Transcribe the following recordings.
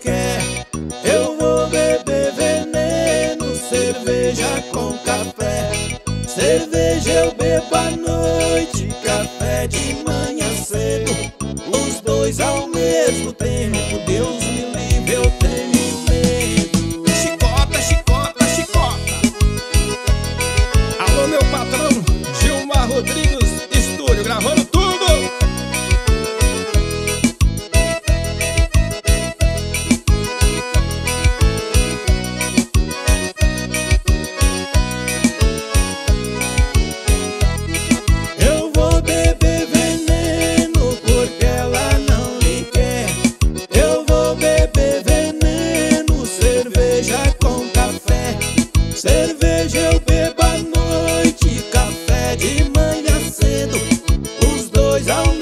quer. Eu vou beber veneno, cerveja com café. Cerveja eu bebo à noite, café de manhã cedo. Os dois ao mesmo tempo, Deus me livre, eu tenho medo. Chicota, chicota, chicota. Alô, meu patrão, Gilmar Rodrigues, estúdio, gravando coisão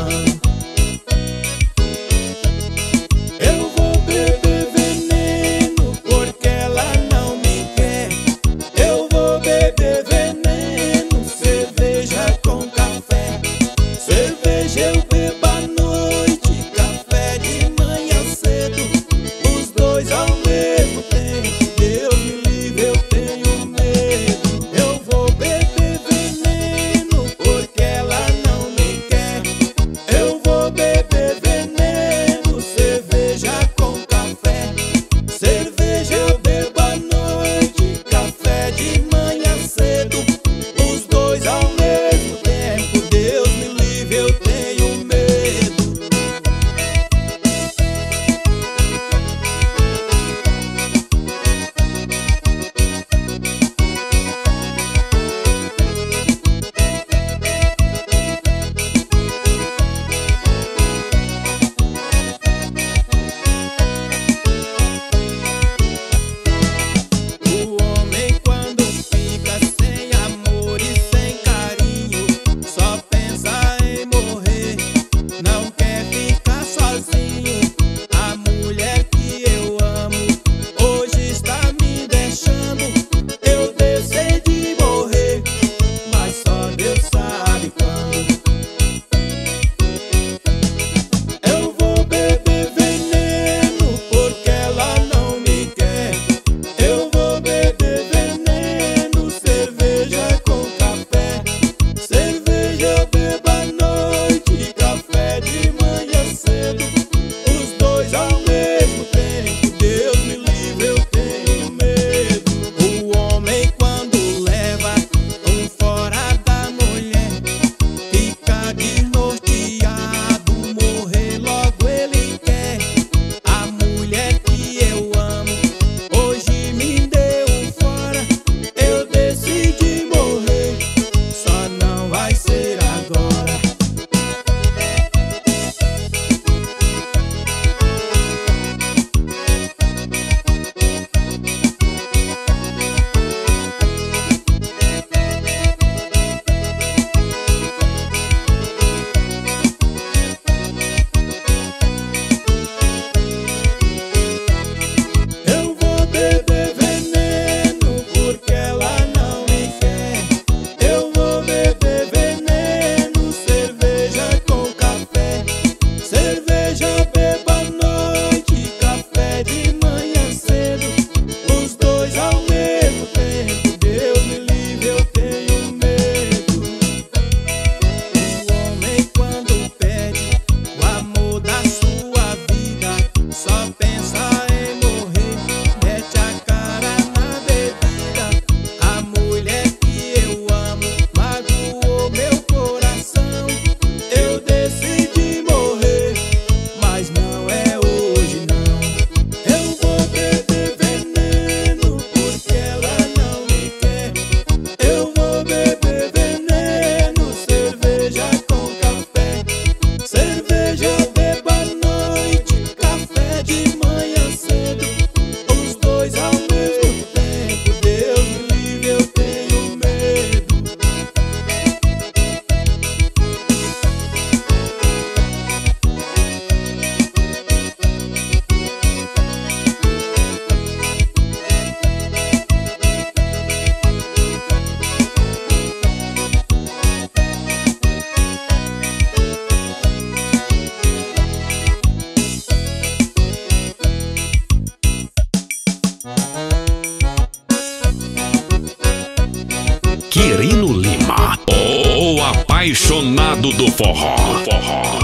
love. Quirino Lima, o apaixonado do forró. forró.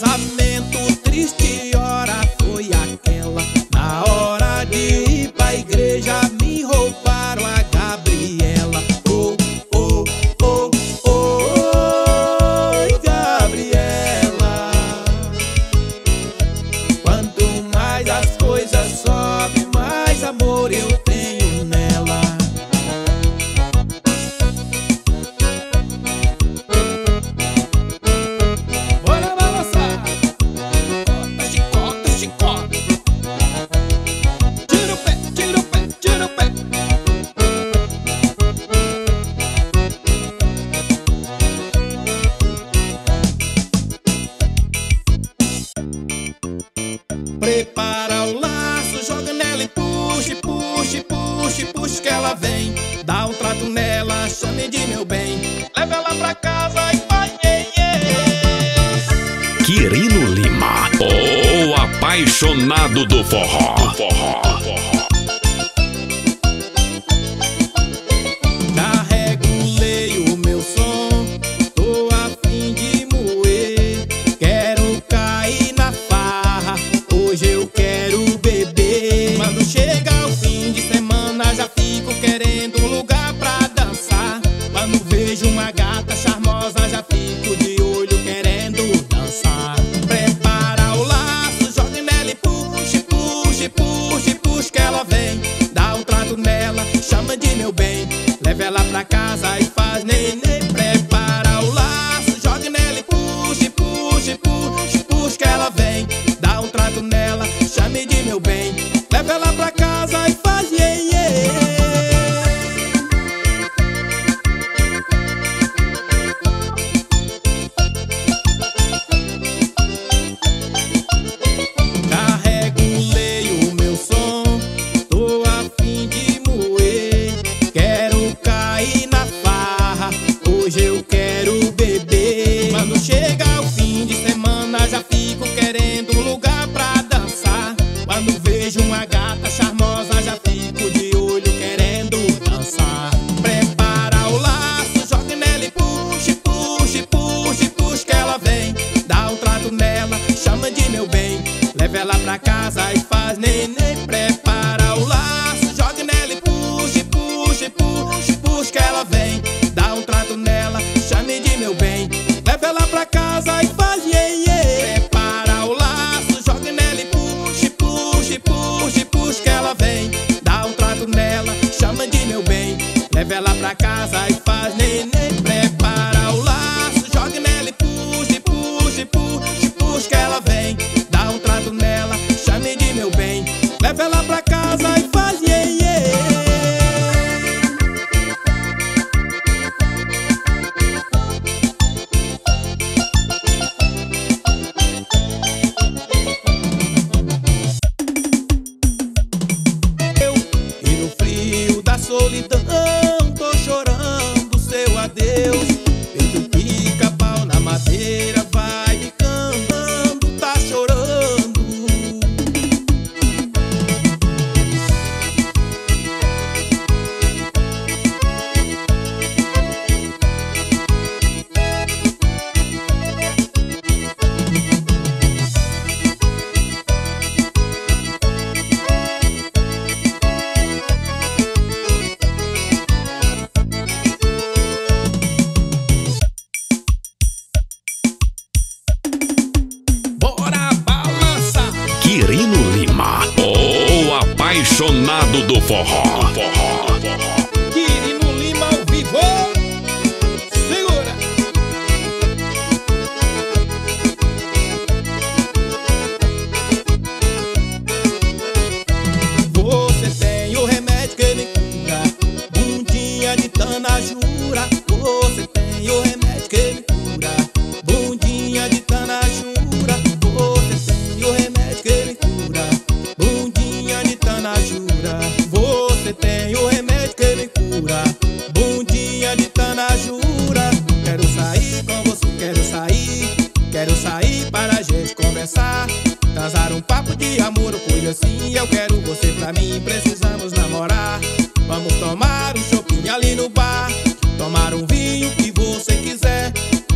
casamentos. Lima, o apaixonado do forró. Do forró. Do forró. casa e happening casa e falhei. nem precisamos namorar. Vamos tomar um shopping ali no bar. Tomar um vinho que você quiser.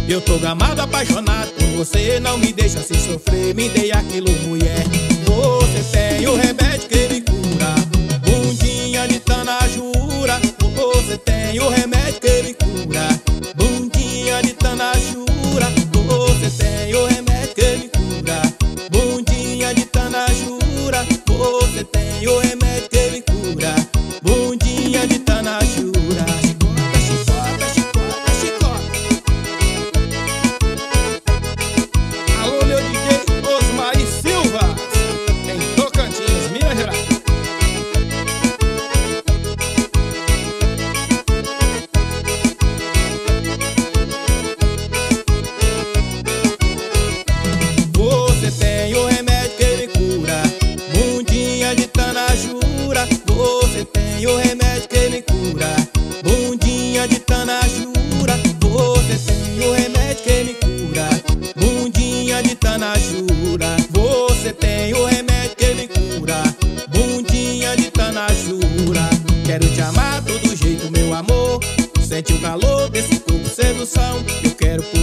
Eu tô gamado, apaixonado por você. Não me deixa se sofrer, me dei aquilo, mulher. Você tem o remédio que me cura. Bundinha de tana jura. Você tem o remédio.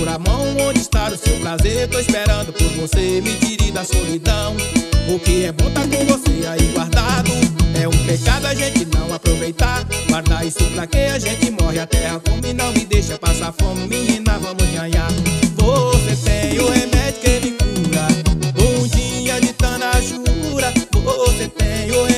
na mão, onde está o seu prazer? Tô esperando por você, me tire da solidão. O que é bom tá com você aí guardado. É um pecado a gente não aproveitar. Guardar isso pra que a gente morre a terra come, não me deixa passar fome, menina, vamos ganhar. Você tem o remédio que me cura. Um dia de tanajura, você tem o remédio.